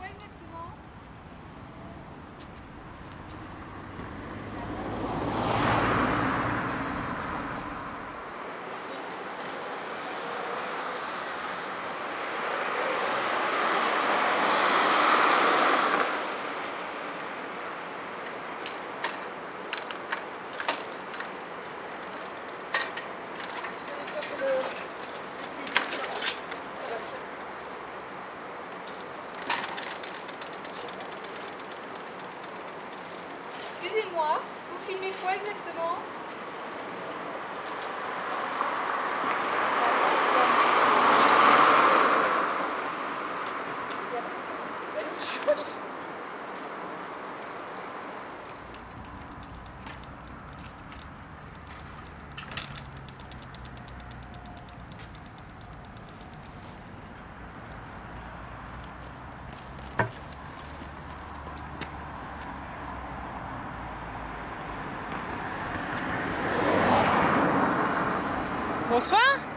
Wait a minute. Excusez-moi, vous filmez quoi exactement? Bonsoir